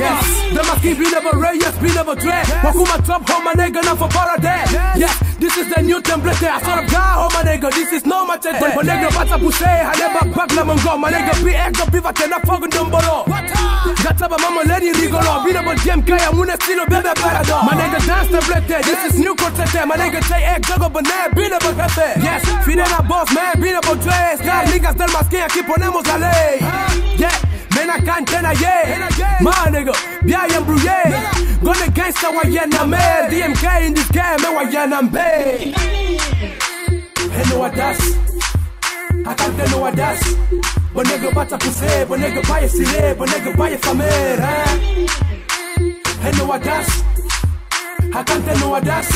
Yes, the must be never Ray, yes, be never dread. Wakuma top, home my nigga, not for para dead. Yes, this is the new template. I sort of guy, home my nigga, this is no machete. My nigga, bata puse, I never back la mongo. My nigga, be up, pivot, and I fucking dumboro. Gataba mama lady rigolo, be never jam kaya, muna stilo, bebe parado. My nigga, dance template, this is new concept. My nigga, take egg, juggle, banana, be never jefe. Yes, fidela boss, man, be never dress. Car niggas del masqué, aquí ponemos la ley. Yeah. Men acá antena, yeah. My nigga, y embrouillé. Gonna gangsta wayana man. DMK in this game, me wayana bay. Hello, adas. Akante no adas. But nigga, bata puse. But nigga, buy a sire. But nigga, buy a famera. Hello, adas. Akante no adas.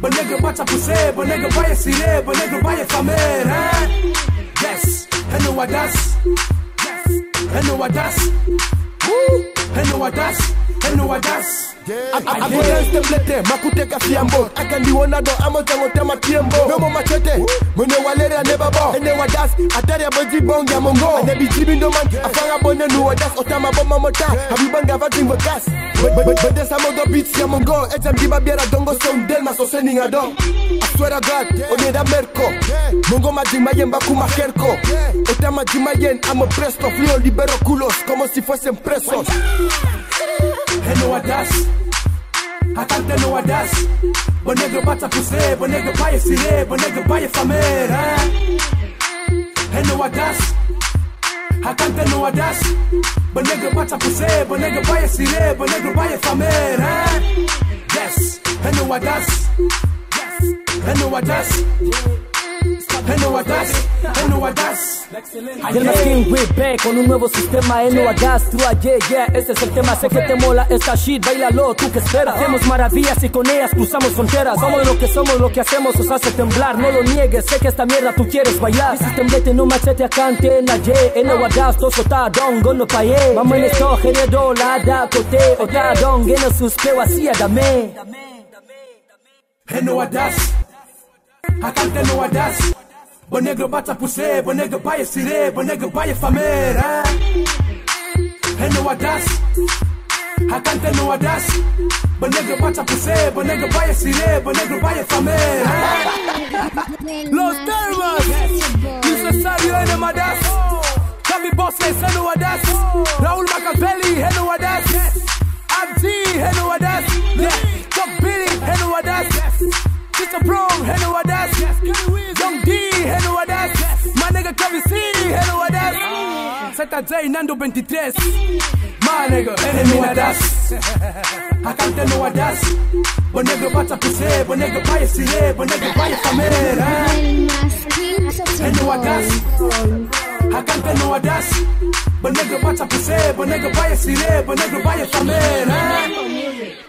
But nigga, bata puse. But nigga, buy a sire. But nigga, buy a famera. Yes. Hello, adas. Hello, adas. Woo. Hello, adas. Hello, adas. Agones templete, makuteka fiambo. Akandiwona do amotangotema tiembo nomo machete. Mone walere nebabo ene wadas atari aboji bong ya mongo ane bijibi ndoman afanga bone nu wadas otama boma mota habibanga vating wakas bede samodo beats ya mongo etem diba biera dongo soundel masoseni ngado I swear God, oneda merko Mongo majima yen bakuma jerko Ota majima yen amo presto Frío libero culos como si fuesen presos Hello, adas. Akante no adas. Nigga, bata puse. Buy a sire. A famera. Hello, adas. Akante no adas. Puse. But nigga, buy a sire. But nigga, buy a Hello, adas. Y el masking we back con un nuevo sistema en Nueva Gas, true yeah, yeah, ese es el tema, sé que te mola esta shit, bailalo, tú que esperas. Hacemos maravillas y con ellas cruzamos fronteras. Somos lo que somos, lo que hacemos os hace temblar, no lo niegues, sé que esta mierda tú quieres bailar. This is temblete no machete a cante na ye, en Nueva Gas, toso ta don, gono pa ye. Mama en esto, geredo, la da, kote, o ta don, geno sus así dame. Hello, adas. Akante no adas. But nigga, bata. But nigga, buy a sire. Nigga, buy a famera. Hello, adas. Akante no adas. But nigga, bata. But nigga, buy a sire. Eh? Nigga, buy a famera. Eh? Los Termas. Necesario en el Madas. Javi Bosses, hello, adas. Raúl Machiavelli, hello, adas. Abdi, hello, adas. Yeah. Top Billy, hello, adas. Mr. Brown, hello, adas. Young My nigga Kevin C, hello, adas. Ah. Saturday, Nando 23. My nigga, enemy adas. Akante no adas. But nigga, bata puse. But nigga, buy a sire. But nigga, buy a famera. El más Hello, adas. Akante no adas. But nigga, bata puse. But nigga, buy a sire. But nigga, buy a music.